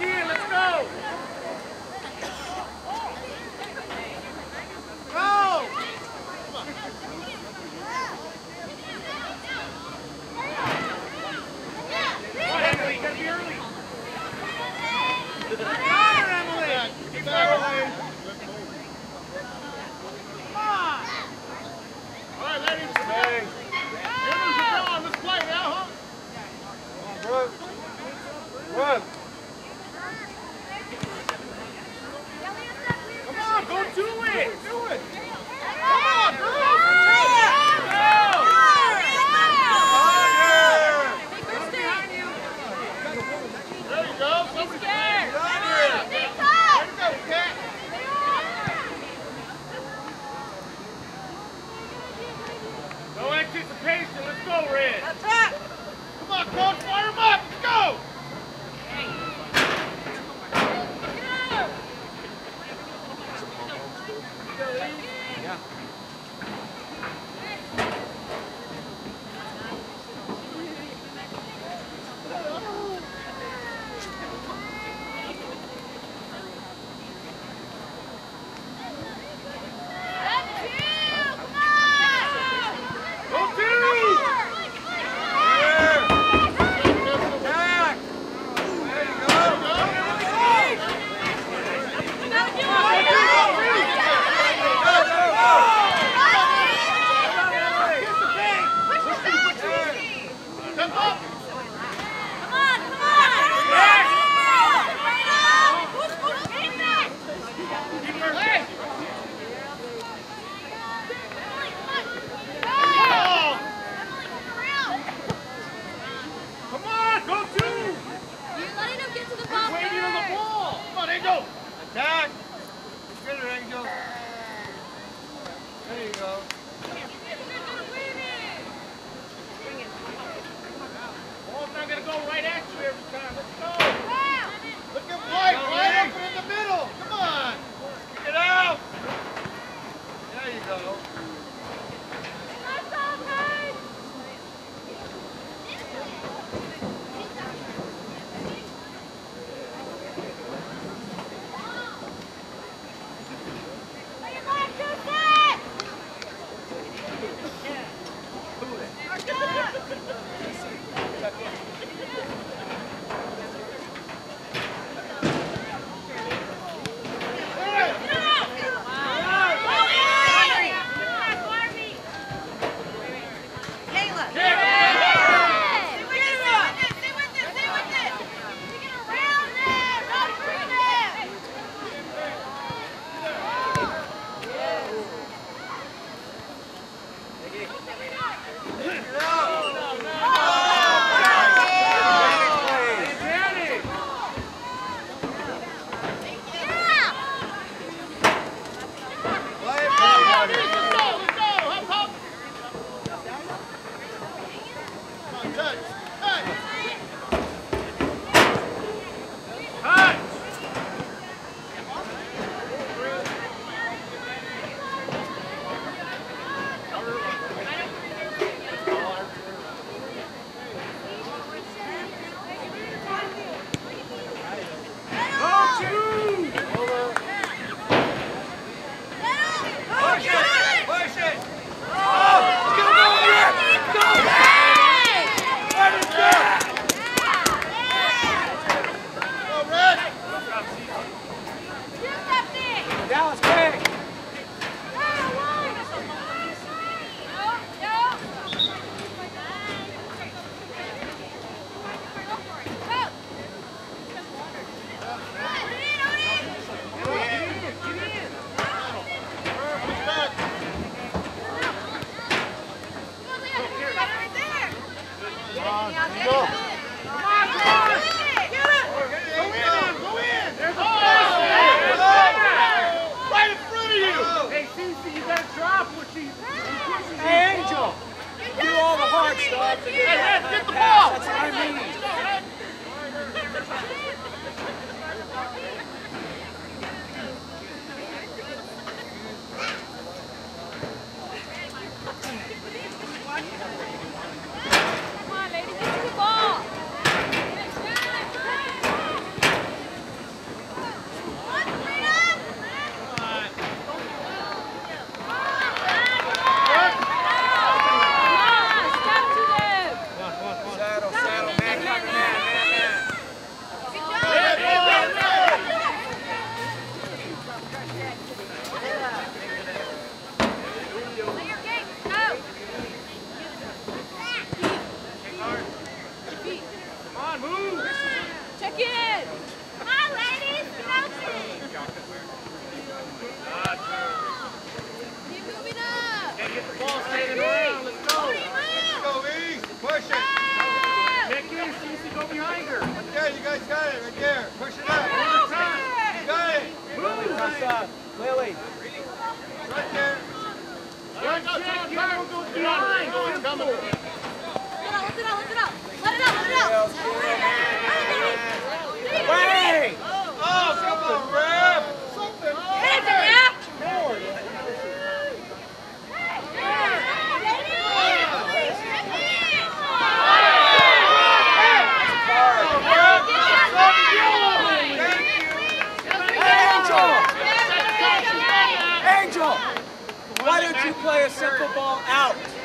Let's go. Ball out?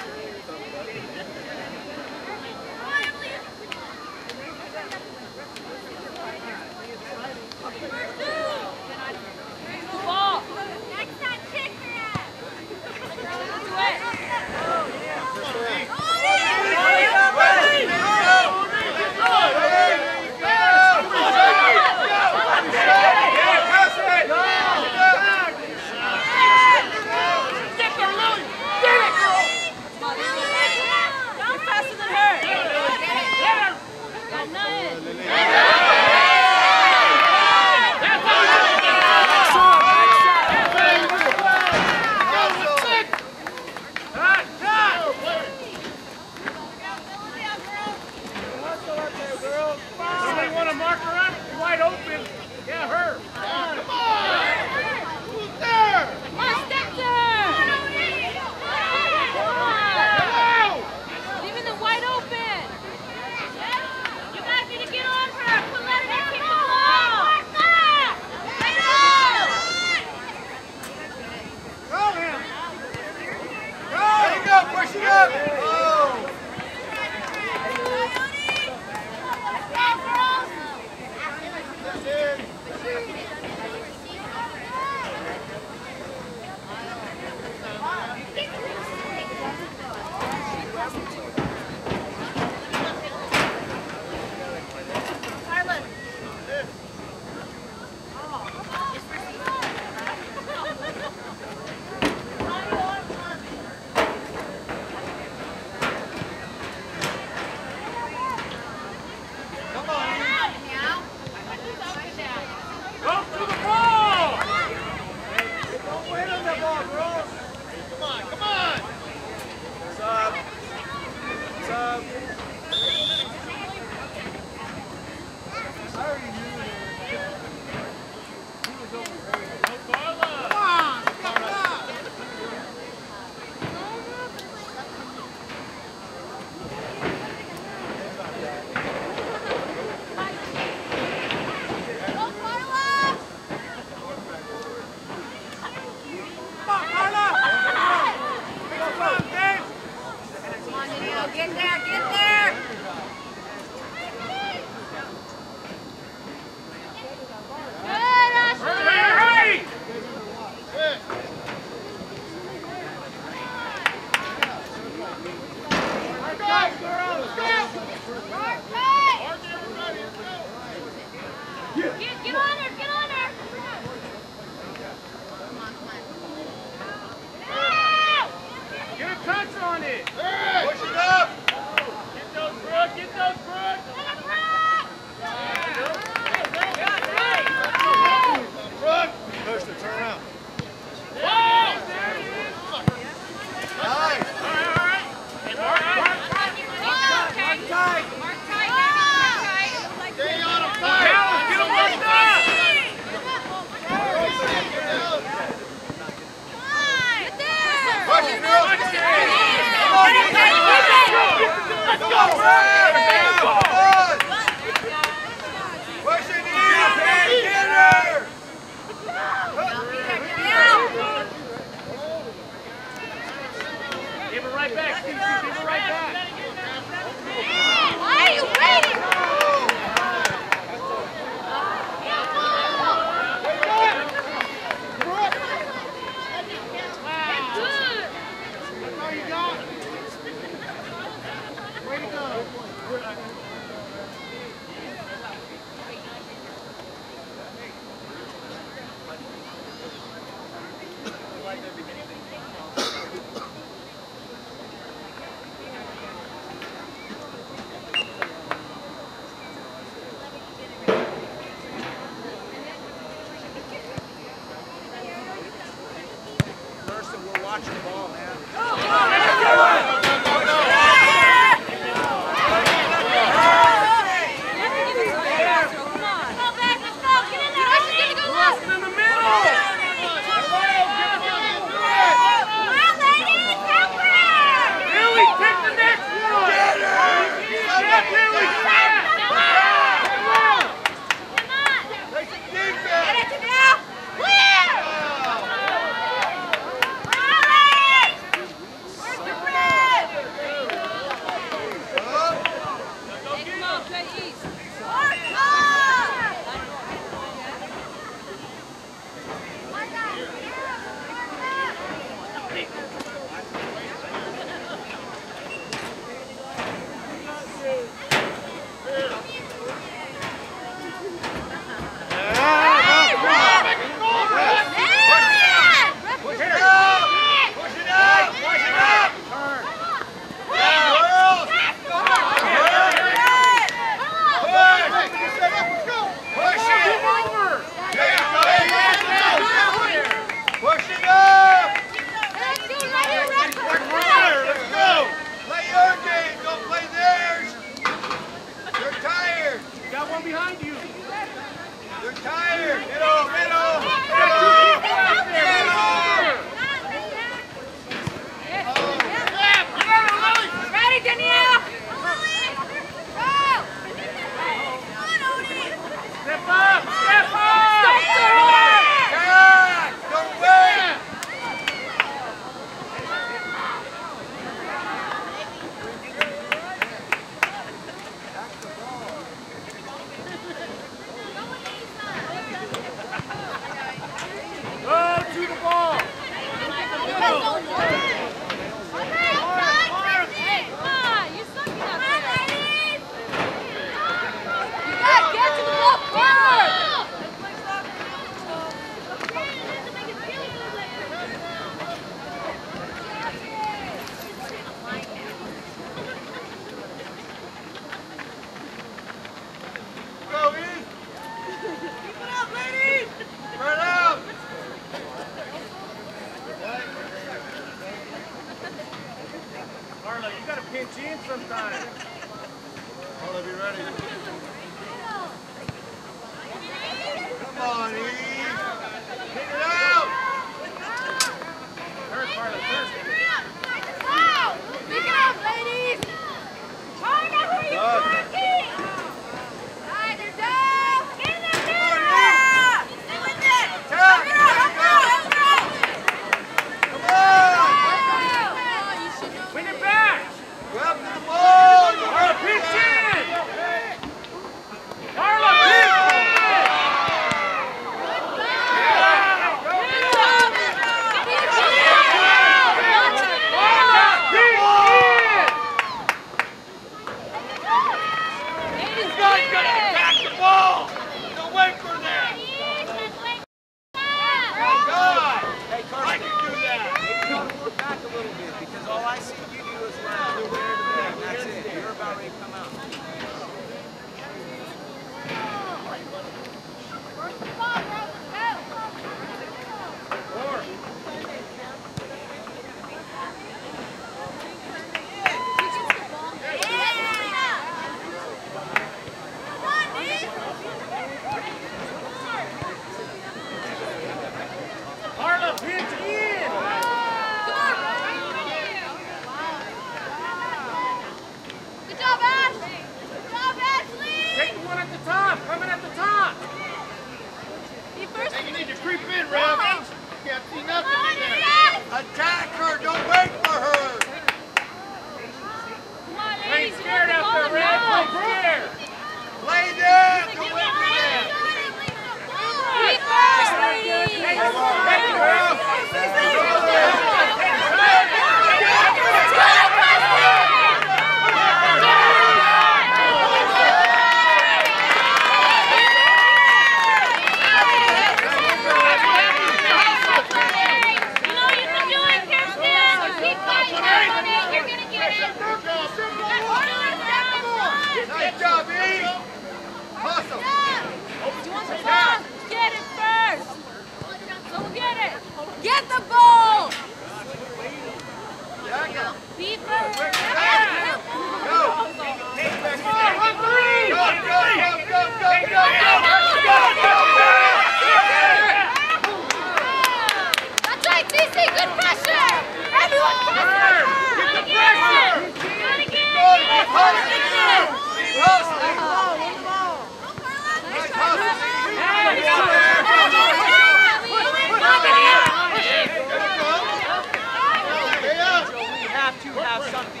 To have something.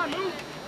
On, move.